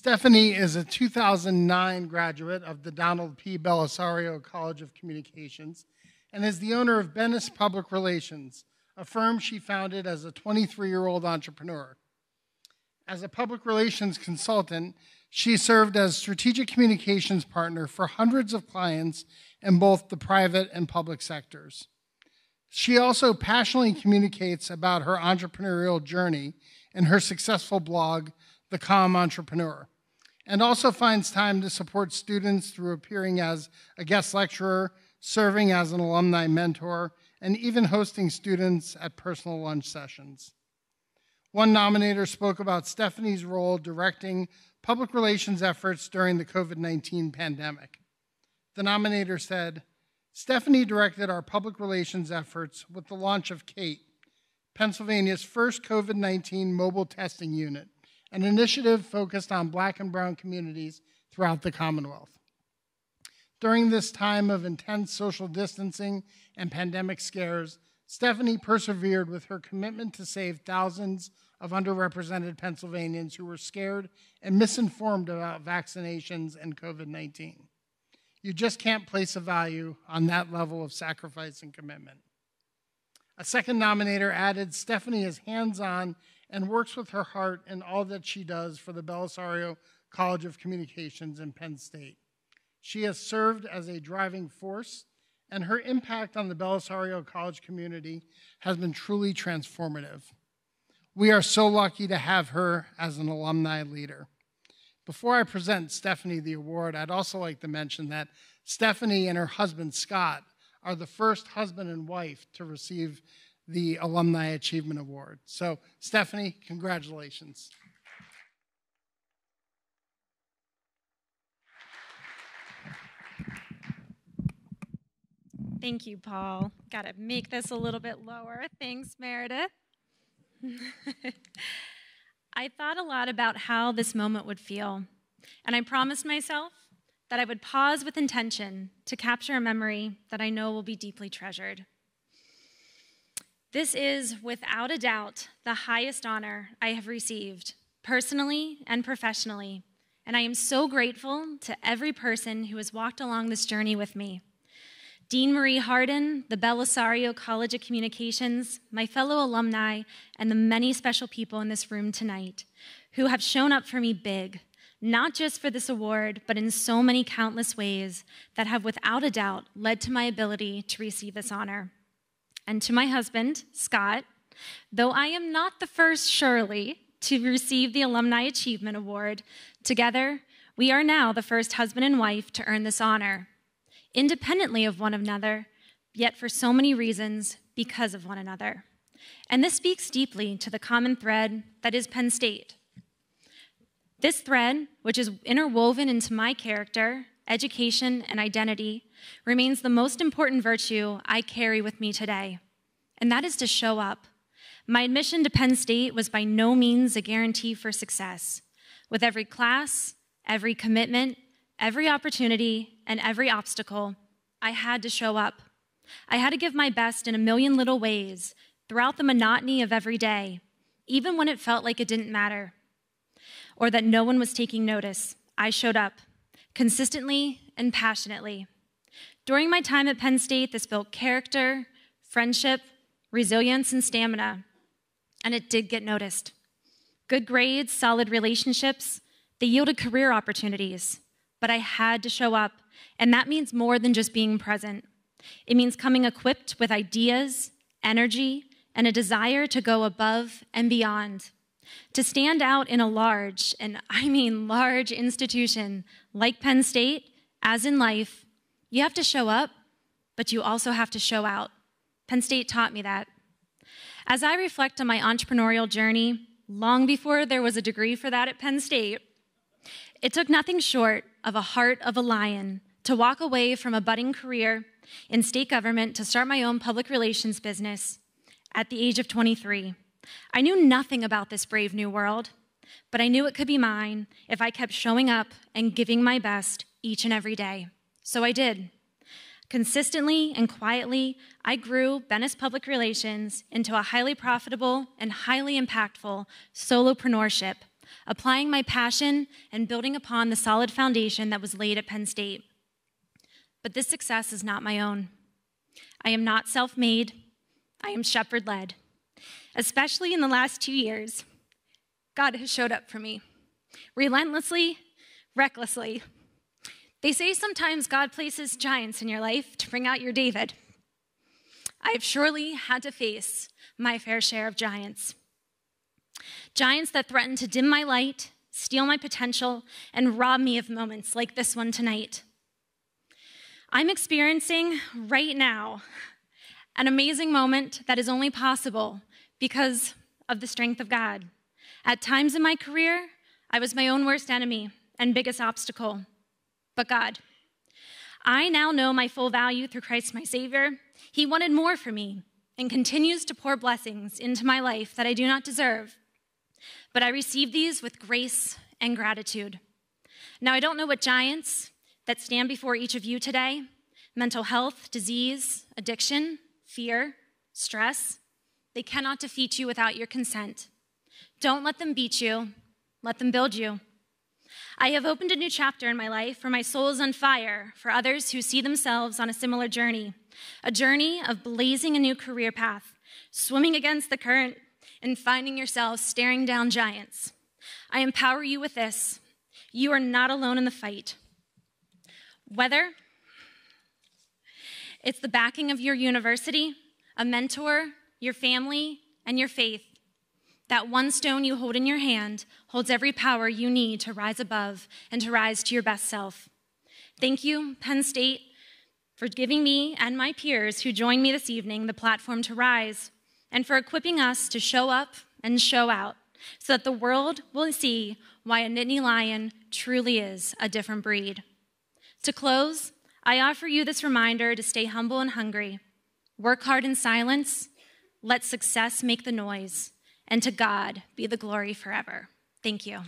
Stephanie is a 2009 graduate of the Donald P. Bellisario College of Communications and is the owner of Bennis Public Relations, a firm she founded as a 23 year old entrepreneur. As a public relations consultant, she served as strategic communications partner for hundreds of clients in both the private and public sectors. She also passionately communicates about her entrepreneurial journey in her successful blog, The Comm Entrepreneur, and also finds time to support students through appearing as a guest lecturer, serving as an alumni mentor, and even hosting students at personal lunch sessions. One nominator spoke about Stephanie's role directing public relations efforts during the COVID 19 pandemic. The nominator said, Stephanie directed our public relations efforts with the launch of CATE, Pennsylvania's first COVID 19 mobile testing unit, an initiative focused on black and brown communities throughout the Commonwealth. During this time of intense social distancing and pandemic scares, Stephanie persevered with her commitment to save thousands of underrepresented Pennsylvanians who were scared and misinformed about vaccinations and COVID 19. You just can't place a value on that level of sacrifice and commitment. A second nominator added Stephanie is hands on and works with her heart in all that she does for the Bellisario College of Communications in Penn State. She has served as a driving force, and her impact on the Bellisario College community has been truly transformative. We are so lucky to have her as an alumni leader. Before I present Stephanie the award, I'd also like to mention that Stephanie and her husband, Scott, are the first husband and wife to receive the Alumni Achievement Award. So, Stephanie, congratulations. Thank you, Paul. Got to make this a little bit lower. Thanks, Meredith. I thought a lot about how this moment would feel, and I promised myself that I would pause with intention to capture a memory that I know will be deeply treasured. This is, without a doubt, the highest honor I have received, personally and professionally, and I am so grateful to every person who has walked along this journey with me. Dean Marie Hardin, the Bellisario College of Communications, my fellow alumni, and the many special people in this room tonight who have shown up for me big, not just for this award, but in so many countless ways that have without a doubt led to my ability to receive this honor. And to my husband, Scott, though I am not the first Shirley to receive the Alumni Achievement Award, together we are now the first husband and wife to earn this honor independently of one another, yet for so many reasons, because of one another. And this speaks deeply to the common thread that is Penn State. This thread, which is interwoven into my character, education, and identity, remains the most important virtue I carry with me today, and that is to show up. My admission to Penn State was by no means a guarantee for success. With every class, every commitment, every opportunity, and every obstacle, I had to show up. I had to give my best in a million little ways throughout the monotony of every day, even when it felt like it didn't matter or that no one was taking notice. I showed up consistently and passionately. During my time at Penn State, this built character, friendship, resilience, and stamina, and it did get noticed. Good grades, solid relationships, they yielded career opportunities but I had to show up. And that means more than just being present. It means coming equipped with ideas, energy, and a desire to go above and beyond. To stand out in a large, and I mean large institution like Penn State, as in life, you have to show up, but you also have to show out. Penn State taught me that. As I reflect on my entrepreneurial journey, long before there was a degree for that at Penn State, it took nothing short of a heart of a lion to walk away from a budding career in state government to start my own public relations business at the age of 23. I knew nothing about this brave new world, but I knew it could be mine if I kept showing up and giving my best each and every day. So I did. Consistently and quietly, I grew Bennis Public Relations into a highly profitable and highly impactful solopreneurship applying my passion and building upon the solid foundation that was laid at Penn State. But this success is not my own. I am not self made, I am shepherd led. Especially in the last two years, God has showed up for me relentlessly, recklessly. They say sometimes God places giants in your life to bring out your David. I have surely had to face my fair share of giants. Giants that threaten to dim my light, steal my potential, and rob me of moments like this one tonight. I'm experiencing right now an amazing moment that is only possible because of the strength of God. At times in my career, I was my own worst enemy and biggest obstacle, but God. I now know my full value through Christ my Savior. He wanted more for me and continues to pour blessings into my life that I do not deserve. But I receive these with grace and gratitude. Now, I don't know what giants that stand before each of you today mental health, disease, addiction, fear, stress they cannot defeat you without your consent. Don't let them beat you, let them build you. I have opened a new chapter in my life where my soul is on fire for others who see themselves on a similar journey a journey of blazing a new career path, swimming against the current, and finding yourselves staring down giants. I empower you with this you are not alone in the fight. Whether it's the backing of your university, a mentor, your family, and your faith, that one stone you hold in your hand holds every power you need to rise above and to rise to your best self. Thank you, Penn State, for giving me and my peers who joined me this evening the platform to rise, and for equipping us to show up and show out so that the world will see why a Nittany Lion truly is a different breed. To close, I offer you this reminder to stay humble and hungry, work hard in silence, let success make the noise and to God be the glory forever. Thank you.